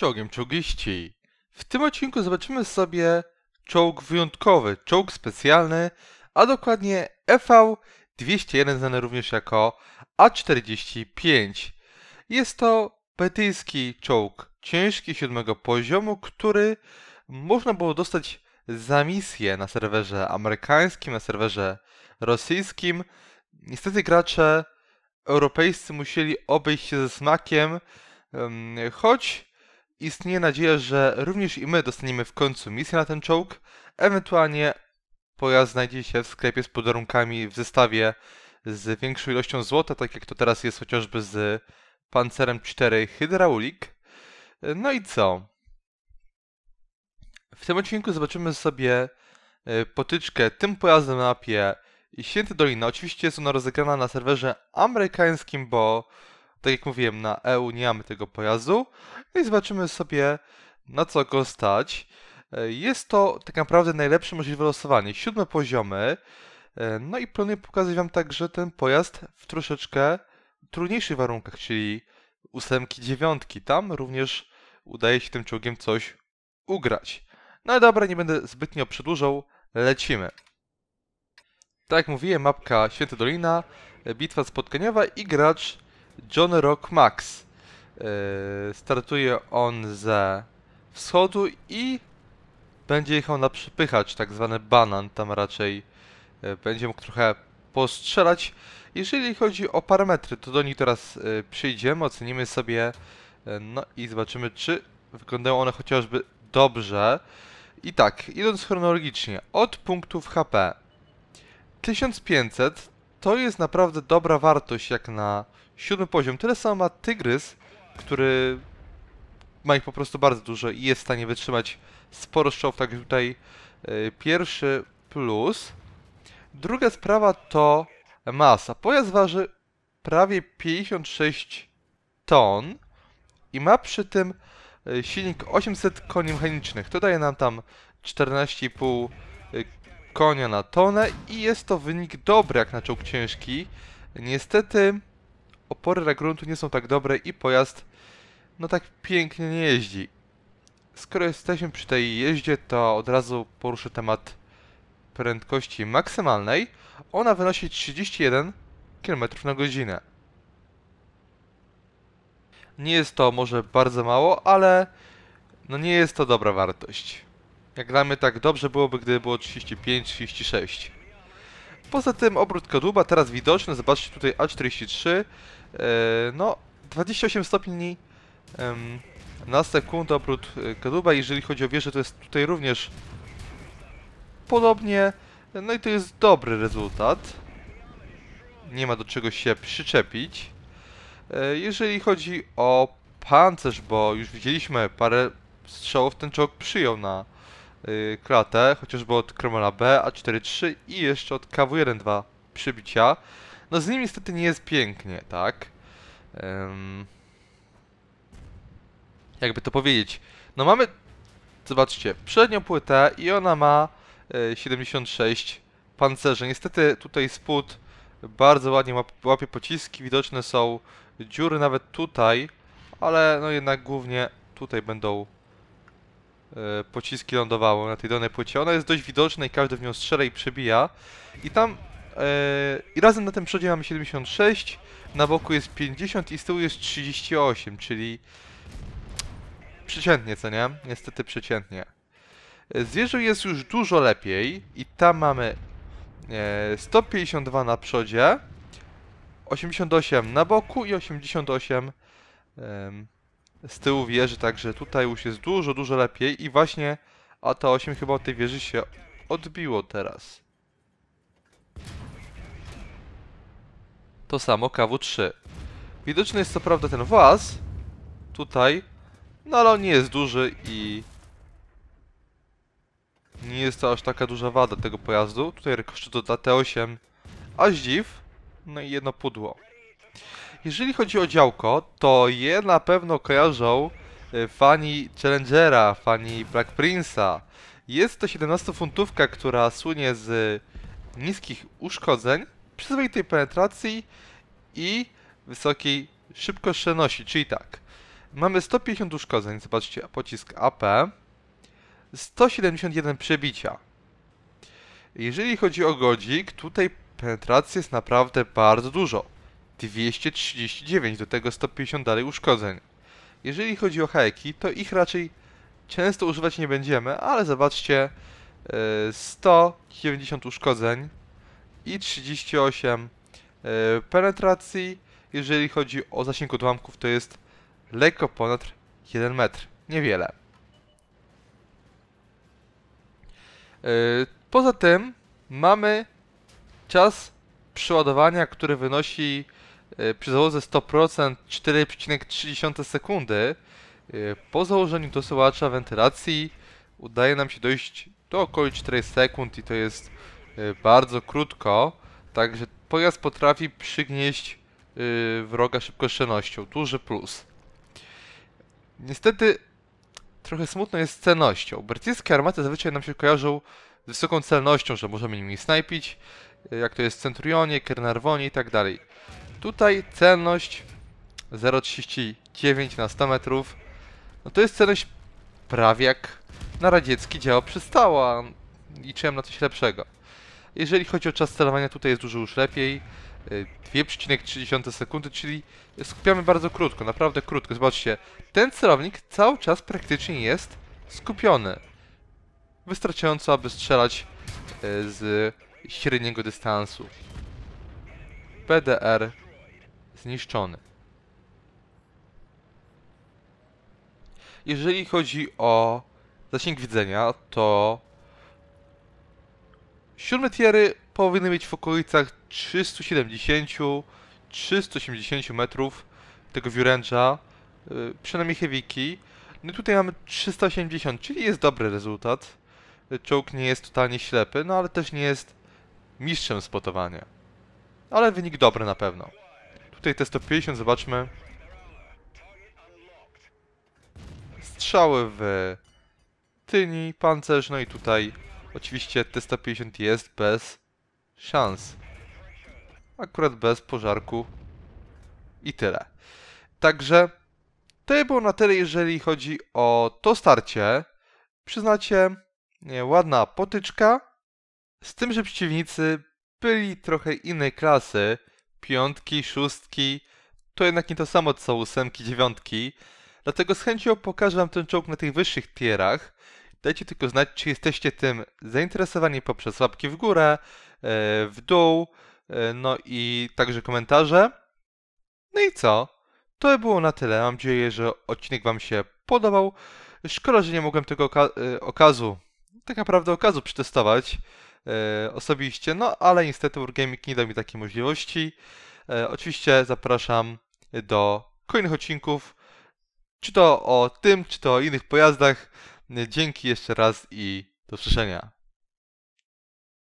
Czołgiem czołgiści. W tym odcinku zobaczymy sobie czołg wyjątkowy, czołg specjalny, a dokładnie EV-201 znany również jako A-45. Jest to brytyjski czołg ciężki siódmego poziomu, który można było dostać za misję na serwerze amerykańskim, na serwerze rosyjskim. Niestety gracze europejscy musieli obejść się ze smakiem, em, choć istnieje nadzieja, że również i my dostaniemy w końcu misję na ten czołg. Ewentualnie pojazd znajdzie się w sklepie z podarunkami w zestawie z większą ilością złota, tak jak to teraz jest chociażby z Pancerem 4 Hydraulik. No i co? W tym odcinku zobaczymy sobie e, potyczkę tym pojazdem na mapie Święty Dolina. Oczywiście jest ona rozegrana na serwerze amerykańskim, bo tak jak mówiłem, na EU nie mamy tego pojazdu. I zobaczymy sobie na co go stać. E, Jest to tak naprawdę najlepsze możliwe losowanie. Siódme poziomy. E, No i planuję pokazać Wam także ten pojazd w troszeczkę trudniejszych warunkach, czyli ósemki, dziewiątki. Tam również udaje się tym czołgiem coś ugrać. No dobra, nie będę zbytnio przedłużał, lecimy. Tak jak mówiłem, mapka Święta Dolina, e, bitwa spotkaniowa i gracz John Rock Max. E, Startuje on ze wschodu i będzie jechał na przypychacz, tak zwany banan. Tam raczej e, będzie mógł trochę postrzelać. Jeżeli chodzi o parametry, to do nich teraz e, przyjdziemy, ocenimy sobie no i zobaczymy, czy wyglądają one chociażby dobrze. I tak, idąc chronologicznie, od punktów HP 1500 to jest naprawdę dobra wartość jak na siódmy poziom. Tyle samo ma Tygrys, który ma ich po prostu bardzo dużo i jest w stanie wytrzymać sporo strzałów, także tutaj y, pierwszy plus. Druga sprawa to masa. Pojazd waży prawie 56 ton i ma przy tym y, silnik 800 koni mechanicznych. To daje nam tam 14,5 y, konia na tonę i jest to wynik dobry jak na czołg ciężki. Niestety opory na gruntu nie są tak dobre i pojazd no tak pięknie nie jeździ. Skoro jesteśmy przy tej jeździe, to od razu poruszę temat prędkości maksymalnej. Ona wynosi 31 km na godzinę. Nie jest to może bardzo mało, ale no nie jest to dobra wartość. Jak mnie tak dobrze byłoby, gdyby było 35-36. Poza tym obrót kadłuba teraz widoczny, zobaczcie tutaj A43, e, no 28 stopni em, na sekundę obrót e, kadłuba, jeżeli chodzi o wieżę to jest tutaj również podobnie, no i to jest dobry rezultat. Nie ma do czego się przyczepić. E, Jeżeli chodzi o pancerz, bo już widzieliśmy parę strzałów, ten czołg przyjął na y, klatę, chociażby od Kromela B, A4-3 i jeszcze od KW-1-2 przybicia. No z nim niestety nie jest pięknie, tak? Em, jakby to powiedzieć. No mamy, zobaczcie, przednią płytę i ona ma y, 76 pancerzy. Niestety tutaj spód bardzo ładnie łap, łapie pociski, widoczne są dziury nawet tutaj, ale no jednak głównie tutaj będą pociski lądowały na tej dolnej płycie. Ona jest dość widoczna i każdy w nią strzela i przebija. I tam e, i razem na tym przodzie mamy 76, na boku jest 50 i z tyłu jest 38, czyli przeciętnie, co nie? Niestety przeciętnie. E, Z wieżą jest już dużo lepiej i tam mamy e, 152 na przodzie, 88 na boku i 88 em, z tyłu wieży, także tutaj już jest dużo, dużo lepiej i właśnie AT8 chyba od tej wieży się odbiło teraz. To samo KW3. Widoczny jest co prawda ten włas tutaj, no ale on nie jest duży i nie jest to aż taka duża wada tego pojazdu. Tutaj rykoszczet do T8 aż dziw, no i jedno pudło. Jeżeli chodzi o działko, to je na pewno kojarzą e, fani Challengera, fani Black Prince'a. Jest to 17-funtówka, która słynie z niskich uszkodzeń, przyzwoitej penetracji i wysokiej szybkoszczelności, czyli tak. Mamy 150 uszkodzeń, zobaczcie, pocisk AP. 171 przebicia. Jeżeli chodzi o godzik, tutaj penetracji jest naprawdę bardzo dużo. 239, do tego 150 dalej uszkodzeń. Jeżeli chodzi o heki, to ich raczej często używać nie będziemy, ale zobaczcie, e, 190 uszkodzeń i 38 e, penetracji. Jeżeli chodzi o zasięg odłamków, to jest lekko ponad 1 metr. Niewiele. E, Poza tym mamy czas przeładowania, który wynosi e, przy załodze 100% 4,3 sekundy. E, Po założeniu dosyłacza wentylacji udaje nam się dojść do około 4 sekund i to jest e, bardzo krótko. Także pojazd potrafi przygnieść e, wroga szybkoszczelnością. Duży plus. Niestety trochę smutno jest z celnością. Brytyjskie armaty zazwyczaj nam się kojarzą z wysoką celnością, że możemy nimi snajpić, jak to jest w Centurionie, Kernarwonie i tak dalej. Tutaj celność 0,39 na 100 metrów, no to jest celność prawie jak na radziecki dział przystała. Liczyłem na coś lepszego. Jeżeli chodzi o czas celowania, tutaj jest dużo już lepiej. y, 2,3 sekundy, czyli skupiamy bardzo krótko, naprawdę krótko. Zobaczcie, ten celownik cały czas praktycznie jest skupiony. Wystarczająco, aby strzelać y, z średniego dystansu. PDR zniszczony. Jeżeli chodzi o zasięg widzenia, to siódme tiery powinny mieć w okolicach 370-380 metrów tego viewrange'a, y, przynajmniej heavyki. No tutaj mamy 380, czyli jest dobry rezultat. Czołg nie jest totalnie ślepy, no ale też nie jest mistrzem spotowania. Ale wynik dobry na pewno. Tutaj te 150, zobaczmy. Strzały w tyni, pancerz, no i tutaj oczywiście T-150 jest bez szans. Akurat bez pożarku i tyle. Także to było na tyle, jeżeli chodzi o to starcie. Przyznacie, nie, ładna potyczka, z tym, że przeciwnicy byli trochę innej klasy, piątki, szóstki, to jednak nie to samo co ósemki, dziewiątki. Dlatego z chęcią pokażę wam ten czołg na tych wyższych tierach. Dajcie tylko znać, czy jesteście tym zainteresowani poprzez łapki w górę, e, w dół, e, no i także komentarze. No i co? To było na tyle. Mam nadzieję, że odcinek wam się podobał. Szkoda, że nie mogłem tego oka e, okazu, tak naprawdę okazu przetestować e, osobiście, no ale niestety Wargaming nie dał mi takiej możliwości. E, oczywiście zapraszam do kolejnych odcinków, czy to o tym, czy to o innych pojazdach. Dzięki jeszcze raz i do usłyszenia.